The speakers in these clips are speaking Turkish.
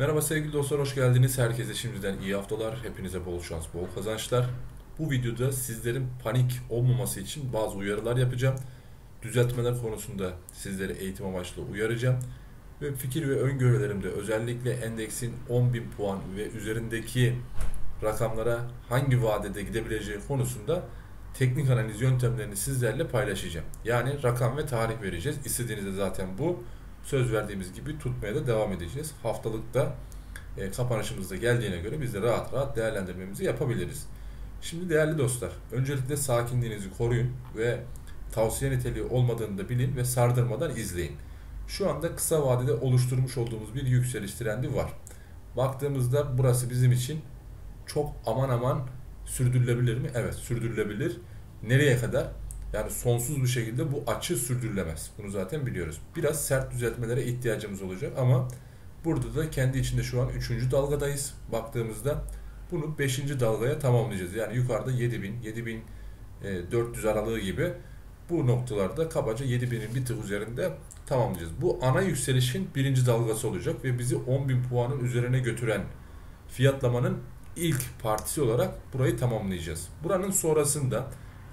Merhaba sevgili dostlar, hoş geldiniz. Herkese şimdiden iyi haftalar, hepinize bol şans, bol kazançlar. Bu videoda sizlerin panik olmaması için bazı uyarılar yapacağım. Düzeltmeler konusunda sizleri eğitim amaçlı uyaracağım. Ve fikir ve öngörülerimde özellikle endeksin 10.000 puan ve üzerindeki rakamlara hangi vadede gidebileceği konusunda teknik analiz yöntemlerini sizlerle paylaşacağım. Yani rakam ve tarih vereceğiz. İstediğinizde zaten bu söz verdiğimiz gibi tutmaya da devam edeceğiz. Haftalıkta e, kapanışımızda geldiğine göre biz de rahat rahat değerlendirmemizi yapabiliriz. Şimdi değerli dostlar, öncelikle sakinliğinizi koruyun ve tavsiye niteliği olmadığını da bilin ve sardırmadan izleyin. Şu anda kısa vadede oluşturmuş olduğumuz bir yükseliş trendi var. Baktığımızda burası bizim için çok aman aman sürdürülebilir mi? Evet sürdürülebilir. Nereye kadar? Yani sonsuz bir şekilde bu açı sürdürülemez. Bunu zaten biliyoruz. Biraz sert düzeltmelere ihtiyacımız olacak ama burada da kendi içinde şu an 3. dalgadayız. Baktığımızda bunu 5. dalgaya tamamlayacağız. Yani yukarıda 7000, 7400 aralığı gibi bu noktalarda kabaca 7000'in bir tık üzerinde tamamlayacağız. Bu ana yükselişin birinci dalgası olacak ve bizi 10.000 puanın üzerine götüren fiyatlamanın ilk partisi olarak burayı tamamlayacağız. Buranın sonrasında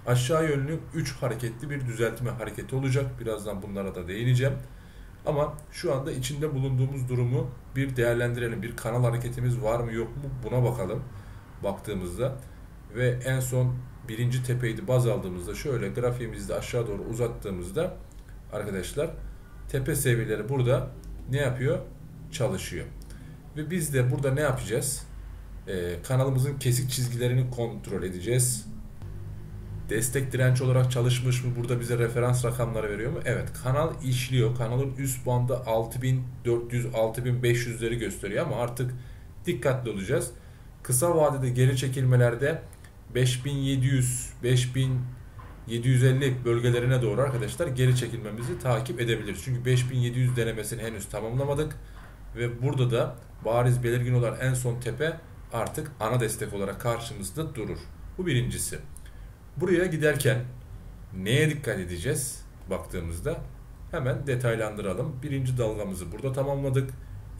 aşağı yönlü 3 hareketli bir düzeltme hareketi olacak. Birazdan bunlara da değineceğim. Ama şu anda içinde bulunduğumuz durumu bir değerlendirelim. Bir kanal hareketimiz var mı yok mu buna bakalım. Baktığımızda ve en son birinci tepeydi baz aldığımızda şöyle grafiğimizi aşağı doğru uzattığımızda arkadaşlar tepe seviyeleri burada ne yapıyor? Çalışıyor. Ve biz de burada ne yapacağız? Ee, kanalımızın kesik çizgilerini kontrol edeceğiz destek direnç olarak çalışmış mı? Burada bize referans rakamları veriyor mu? Evet. Kanal işliyor. Kanalın üst bandı 6400 6500'leri gösteriyor ama artık dikkatli olacağız. Kısa vadede geri çekilmelerde 5700 5750 bölgelerine doğru arkadaşlar geri çekilmemizi takip edebiliriz. Çünkü 5700 denemesini henüz tamamlamadık ve burada da bariz belirgin olan en son tepe artık ana destek olarak karşımızda durur. Bu birincisi. Buraya giderken neye dikkat edeceğiz baktığımızda hemen detaylandıralım. Birinci dalgamızı burada tamamladık.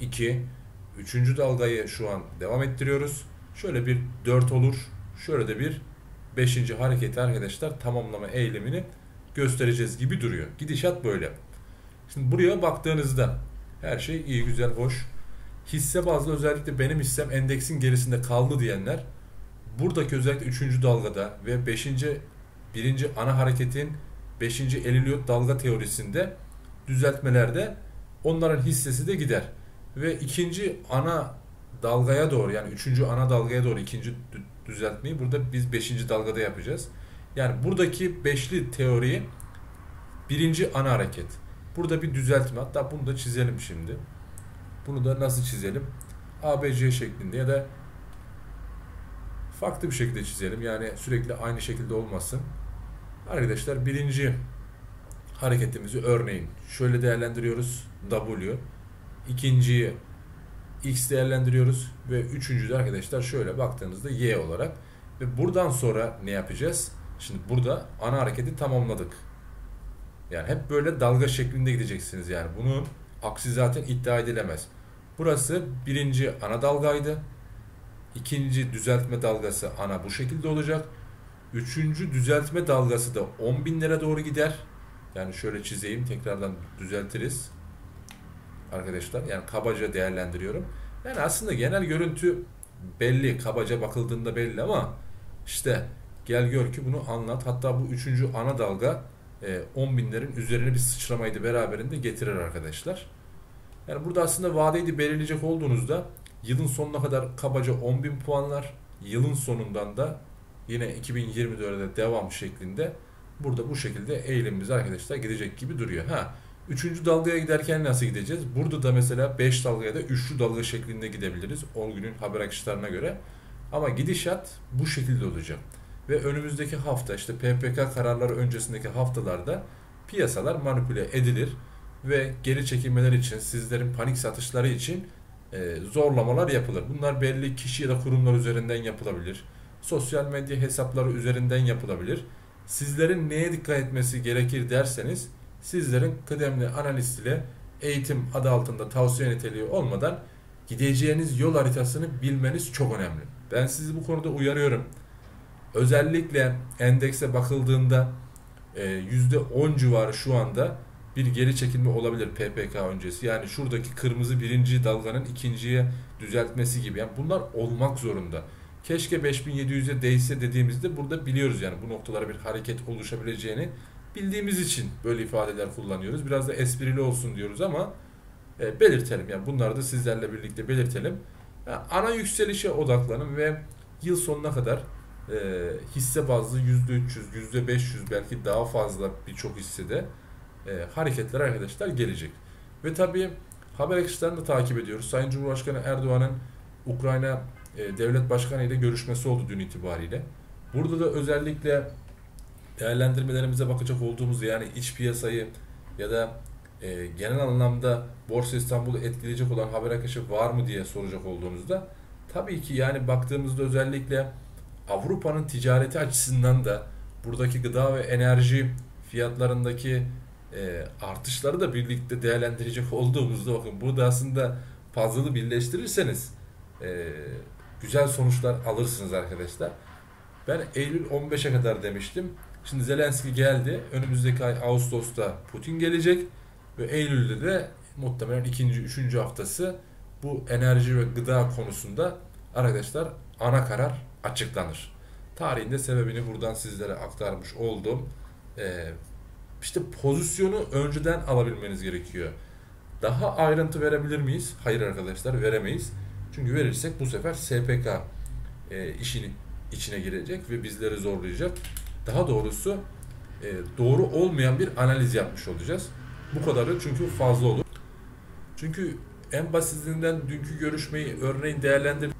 2, üçüncü dalgayı şu an devam ettiriyoruz. Şöyle bir 4 olur. Şöyle de bir 5. hareketi arkadaşlar tamamlama eylemini göstereceğiz gibi duruyor. Gidişat böyle. Şimdi buraya baktığınızda her şey iyi güzel hoş. Hisse bazlı özellikle benim hissem endeksin gerisinde kaldı diyenler buradaki özellikle 3. dalgada ve 5. birinci ana hareketin 5. Elliot dalga teorisinde düzeltmelerde onların hissesi de gider. Ve ikinci ana dalgaya doğru yani üçüncü ana dalgaya doğru ikinci düzeltmeyi burada biz beşinci dalgada yapacağız. Yani buradaki beşli teoriyi birinci ana hareket. Burada bir düzeltme hatta bunu da çizelim şimdi. Bunu da nasıl çizelim? ABC şeklinde ya da farklı bir şekilde çizelim. Yani sürekli aynı şekilde olmasın. Arkadaşlar birinci hareketimizi örneğin şöyle değerlendiriyoruz. W. İkinciyi X değerlendiriyoruz. Ve üçüncü arkadaşlar şöyle baktığınızda Y olarak. Ve buradan sonra ne yapacağız? Şimdi burada ana hareketi tamamladık. Yani hep böyle dalga şeklinde gideceksiniz yani. Bunun aksi zaten iddia edilemez. Burası birinci ana dalgaydı. İkinci düzeltme dalgası ana bu şekilde olacak. Üçüncü düzeltme dalgası da 10 binlere doğru gider. Yani şöyle çizeyim tekrardan düzeltiriz. Arkadaşlar yani kabaca değerlendiriyorum. Yani aslında genel görüntü belli. Kabaca bakıldığında belli ama işte gel gör ki bunu anlat. Hatta bu üçüncü ana dalga 10 e, binlerin üzerine bir sıçramaydı beraberinde getirir arkadaşlar. Yani burada aslında vadeyi belirleyecek olduğunuzda Yılın sonuna kadar kabaca 10.000 puanlar. Yılın sonundan da yine 2024'de devam şeklinde burada bu şekilde eğilimimiz arkadaşlar gidecek gibi duruyor. Ha Üçüncü dalgaya giderken nasıl gideceğiz? Burada da mesela 5 dalgaya da üçlü dalga şeklinde gidebiliriz. 10 günün haber akışlarına göre. Ama gidişat bu şekilde olacak. Ve önümüzdeki hafta işte PPK kararları öncesindeki haftalarda piyasalar manipüle edilir ve geri çekilmeler için sizlerin panik satışları için e, zorlamalar yapılır. Bunlar belli kişi ya da kurumlar üzerinden yapılabilir. Sosyal medya hesapları üzerinden yapılabilir. Sizlerin neye dikkat etmesi gerekir derseniz sizlerin kıdemli analist ile eğitim adı altında tavsiye niteliği olmadan gideceğiniz yol haritasını bilmeniz çok önemli. Ben sizi bu konuda uyarıyorum. Özellikle endekse bakıldığında %10 e, civarı şu anda bir geri çekilme olabilir PPK öncesi. Yani şuradaki kırmızı birinci dalganın ikinciye düzeltmesi gibi. Yani bunlar olmak zorunda. Keşke 5700'e değse dediğimizde burada biliyoruz yani bu noktalara bir hareket oluşabileceğini bildiğimiz için böyle ifadeler kullanıyoruz. Biraz da esprili olsun diyoruz ama e, belirtelim. Yani bunları da sizlerle birlikte belirtelim. Yani ana yükselişe odaklanın ve yıl sonuna kadar e, hisse bazlı %300, %500 belki daha fazla birçok hissede e, hareketler arkadaşlar gelecek. Ve tabii haber akışlarını da takip ediyoruz. Sayın Cumhurbaşkanı Erdoğan'ın Ukrayna e, devlet başkanı ile görüşmesi oldu dün itibariyle. Burada da özellikle değerlendirmelerimize bakacak olduğumuz yani iç piyasayı ya da e, genel anlamda Borsa İstanbul'u etkileyecek olan haber akışı var mı diye soracak olduğunuzda tabii ki yani baktığımızda özellikle Avrupa'nın ticareti açısından da buradaki gıda ve enerji fiyatlarındaki e, artışları da birlikte değerlendirecek olduğumuzda bakın burada aslında puzzle'ı birleştirirseniz e, güzel sonuçlar alırsınız arkadaşlar. Ben Eylül 15'e kadar demiştim. Şimdi Zelenski geldi. Önümüzdeki ay Ağustos'ta Putin gelecek ve Eylül'de de muhtemelen ikinci, üçüncü haftası bu enerji ve gıda konusunda arkadaşlar ana karar açıklanır. Tarihinde sebebini buradan sizlere aktarmış oldum. Ee, işte pozisyonu önceden alabilmeniz gerekiyor. Daha ayrıntı verebilir miyiz? Hayır arkadaşlar veremeyiz. Çünkü verirsek bu sefer SPK e, işini içine girecek ve bizleri zorlayacak. Daha doğrusu e, doğru olmayan bir analiz yapmış olacağız. Bu kadarı çünkü fazla olur. Çünkü en basitinden dünkü görüşmeyi örneğin değerlendir.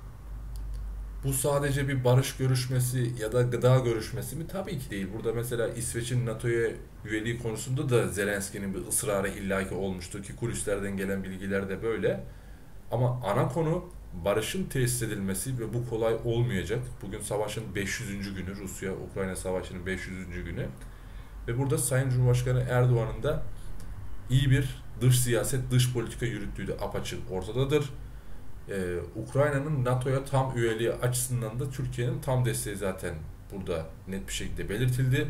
Bu sadece bir barış görüşmesi ya da gıda görüşmesi mi? Tabii ki değil. Burada mesela İsveç'in NATO'ya üyeliği konusunda da Zelenski'nin bir ısrarı illaki olmuştu ki kulislerden gelen bilgiler de böyle. Ama ana konu barışın tesis edilmesi ve bu kolay olmayacak. Bugün savaşın 500. günü, Rusya-Ukrayna savaşının 500. günü. Ve burada Sayın Cumhurbaşkanı Erdoğan'ın da iyi bir dış siyaset, dış politika yürüttüğü de apaçık ortadadır. Ee, Ukrayna'nın NATO'ya tam üyeliği açısından da Türkiye'nin tam desteği zaten burada net bir şekilde belirtildi.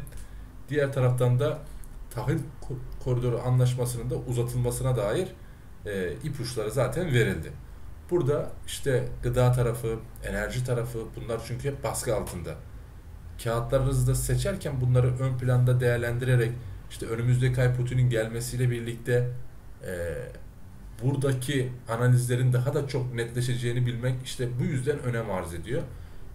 Diğer taraftan da tahıl koridoru anlaşmasının da uzatılmasına dair e, ipuçları zaten verildi. Burada işte gıda tarafı, enerji tarafı bunlar çünkü hep baskı altında. Kağıtlarınızı da seçerken bunları ön planda değerlendirerek işte önümüzdeki ay Putin'in gelmesiyle birlikte e, buradaki analizlerin daha da çok netleşeceğini bilmek işte bu yüzden önem arz ediyor.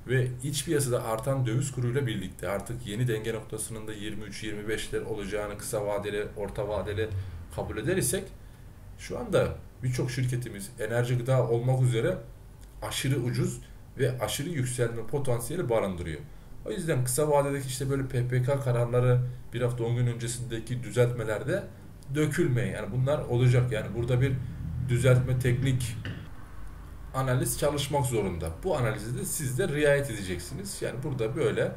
Ve iç piyasada artan döviz kuruyla birlikte artık yeni denge noktasının da 23-25'ler olacağını kısa vadeli, orta vadeli kabul eder isek şu anda birçok şirketimiz enerji gıda olmak üzere aşırı ucuz ve aşırı yükselme potansiyeli barındırıyor. O yüzden kısa vadedeki işte böyle PPK kararları bir hafta 10 gün öncesindeki düzeltmelerde dökülmeyin. Yani bunlar olacak. Yani burada bir düzeltme teknik analiz çalışmak zorunda. Bu analizi de siz de riayet edeceksiniz. Yani burada böyle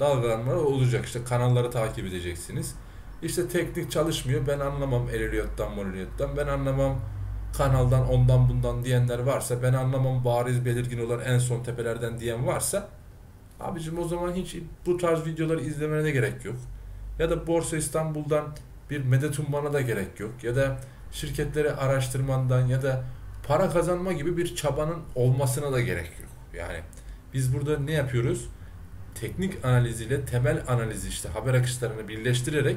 dalgalanmalar olacak. İşte kanalları takip edeceksiniz. İşte teknik çalışmıyor. Ben anlamam Elliot'tan, Molliot'tan. Ben anlamam kanaldan ondan bundan diyenler varsa ben anlamam bariz belirgin olan en son tepelerden diyen varsa abicim o zaman hiç bu tarz videoları izlemene gerek yok. Ya da Borsa İstanbul'dan bir medet ummana da gerek yok. Ya da şirketleri araştırmandan ya da para kazanma gibi bir çabanın olmasına da gerek yok. Yani biz burada ne yapıyoruz? Teknik analiziyle temel analizi işte haber akışlarını birleştirerek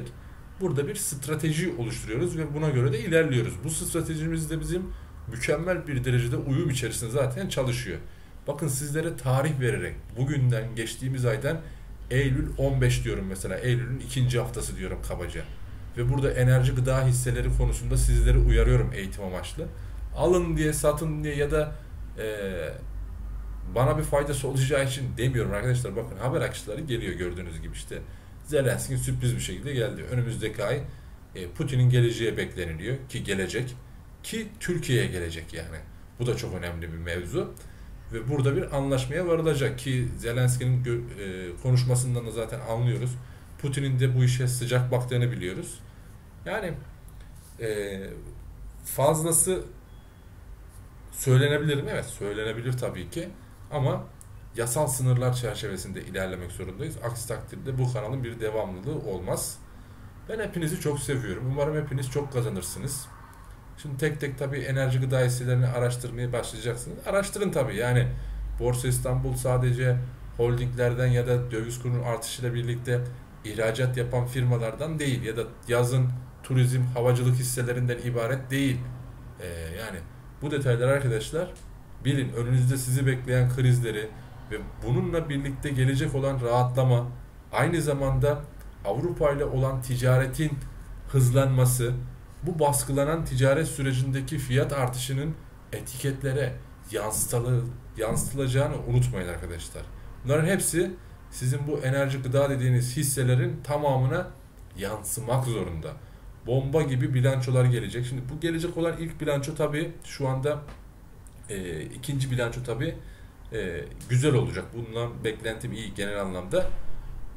burada bir strateji oluşturuyoruz ve buna göre de ilerliyoruz. Bu stratejimiz de bizim mükemmel bir derecede uyum içerisinde zaten çalışıyor. Bakın sizlere tarih vererek bugünden geçtiğimiz aydan Eylül 15 diyorum mesela. Eylül'ün ikinci haftası diyorum kabaca. Ve burada enerji gıda hisseleri konusunda sizleri uyarıyorum eğitim amaçlı. Alın diye satın diye ya da e, bana bir faydası olacağı için demiyorum arkadaşlar. Bakın haber akışları geliyor gördüğünüz gibi işte. Zelenski sürpriz bir şekilde geldi. Önümüzdeki ay e, Putin'in geleceği bekleniliyor ki gelecek ki Türkiye'ye gelecek yani. Bu da çok önemli bir mevzu. Ve burada bir anlaşmaya varılacak ki Zelenski'nin e, konuşmasından da zaten anlıyoruz. Putin'in de bu işe sıcak baktığını biliyoruz. Yani e, fazlası Söylenebilir mi? Evet söylenebilir tabii ki. Ama yasal sınırlar çerçevesinde ilerlemek zorundayız. Aksi takdirde bu kanalın bir devamlılığı olmaz. Ben hepinizi çok seviyorum. Umarım hepiniz çok kazanırsınız. Şimdi tek tek tabii enerji gıda hisselerini araştırmaya başlayacaksınız. Araştırın tabii yani Borsa İstanbul sadece holdinglerden ya da döviz kurunun artışıyla birlikte ihracat yapan firmalardan değil ya da yazın turizm, havacılık hisselerinden ibaret değil. Ee, yani bu detaylar arkadaşlar bilin önünüzde sizi bekleyen krizleri ve bununla birlikte gelecek olan rahatlama aynı zamanda Avrupa ile olan ticaretin hızlanması bu baskılanan ticaret sürecindeki fiyat artışının etiketlere yansıtalı, yansıtılacağını unutmayın arkadaşlar. Bunların hepsi sizin bu enerji gıda dediğiniz hisselerin tamamına yansımak zorunda. Bomba gibi bilançolar gelecek. Şimdi bu gelecek olan ilk bilanço tabii şu anda e, ikinci bilanço tabii e, güzel olacak. Bundan beklentim iyi genel anlamda.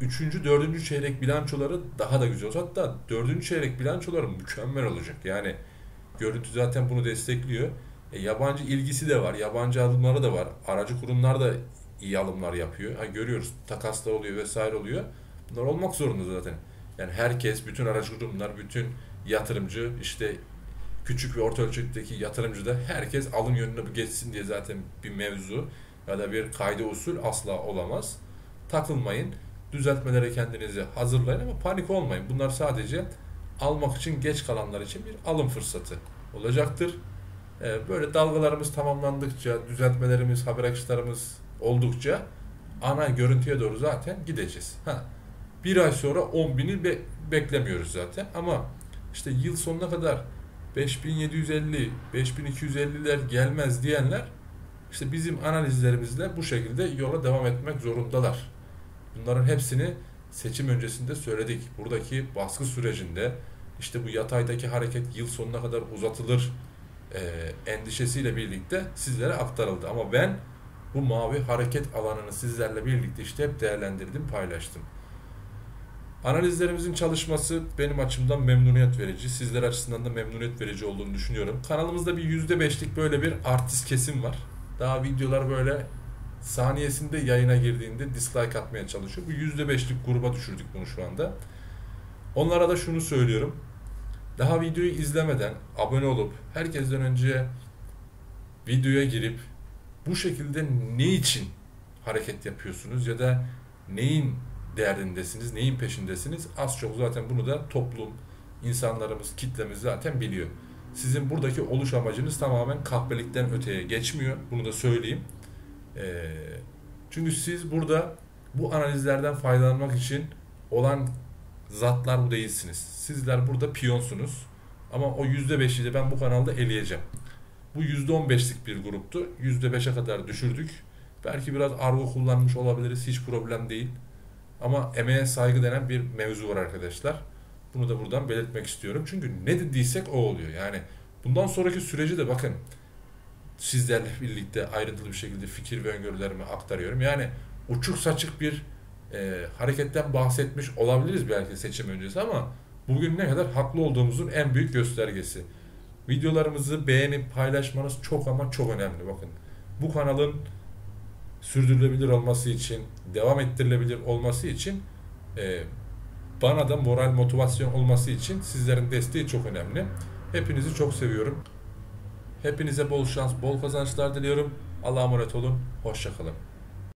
Üçüncü, dördüncü çeyrek bilançoları daha da güzel olacak. Hatta dördüncü çeyrek bilançoları mükemmel olacak. Yani görüntü zaten bunu destekliyor. E, yabancı ilgisi de var. Yabancı alımları da var. Aracı kurumlar da iyi alımlar yapıyor. Ha, görüyoruz takaslar oluyor vesaire oluyor. Bunlar olmak zorunda zaten. Yani herkes, bütün aracı kurumlar, bütün yatırımcı, işte küçük ve orta ölçekteki yatırımcı da herkes alım yönüne geçsin diye zaten bir mevzu ya da bir kaydı usul asla olamaz. Takılmayın. Düzeltmelere kendinizi hazırlayın ama panik olmayın. Bunlar sadece almak için geç kalanlar için bir alım fırsatı olacaktır. Ee, böyle dalgalarımız tamamlandıkça, düzeltmelerimiz, haber akışlarımız oldukça ana görüntüye doğru zaten gideceğiz. Ha, bir ay sonra 10 bini be- beklemiyoruz zaten ama işte yıl sonuna kadar 5750, 5250'ler gelmez diyenler işte bizim analizlerimizle bu şekilde yola devam etmek zorundalar. Bunların hepsini seçim öncesinde söyledik. Buradaki baskı sürecinde işte bu yataydaki hareket yıl sonuna kadar uzatılır e, endişesiyle birlikte sizlere aktarıldı. Ama ben bu mavi hareket alanını sizlerle birlikte işte hep değerlendirdim, paylaştım. Analizlerimizin çalışması benim açımdan memnuniyet verici. Sizler açısından da memnuniyet verici olduğunu düşünüyorum. Kanalımızda bir %5'lik böyle bir artist kesim var. Daha videolar böyle saniyesinde yayına girdiğinde dislike atmaya çalışıyor. Bu %5'lik gruba düşürdük bunu şu anda. Onlara da şunu söylüyorum. Daha videoyu izlemeden abone olup herkesten önce videoya girip bu şekilde ne için hareket yapıyorsunuz ya da neyin derdindesiniz, neyin peşindesiniz az çok zaten bunu da toplum, insanlarımız, kitlemiz zaten biliyor. Sizin buradaki oluş amacınız tamamen kahpelikten öteye geçmiyor. Bunu da söyleyeyim. Ee, çünkü siz burada bu analizlerden faydalanmak için olan zatlar bu değilsiniz. Sizler burada piyonsunuz. Ama o %5'i de ben bu kanalda eleyeceğim. Bu %15'lik bir gruptu. %5'e kadar düşürdük. Belki biraz argo kullanmış olabiliriz. Hiç problem değil. Ama emeğe saygı denen bir mevzu var arkadaşlar. Bunu da buradan belirtmek istiyorum. Çünkü ne dediysek o oluyor. Yani bundan sonraki süreci de bakın sizlerle birlikte ayrıntılı bir şekilde fikir ve öngörülerimi aktarıyorum. Yani uçuk saçık bir e, hareketten bahsetmiş olabiliriz belki seçim öncesi ama bugün ne kadar haklı olduğumuzun en büyük göstergesi. Videolarımızı beğenip paylaşmanız çok ama çok önemli. Bakın bu kanalın sürdürülebilir olması için, devam ettirilebilir olması için e, bana da moral motivasyon olması için sizlerin desteği çok önemli. Hepinizi çok seviyorum. Hepinize bol şans, bol kazançlar diliyorum. Allah'a emanet olun. Hoşçakalın.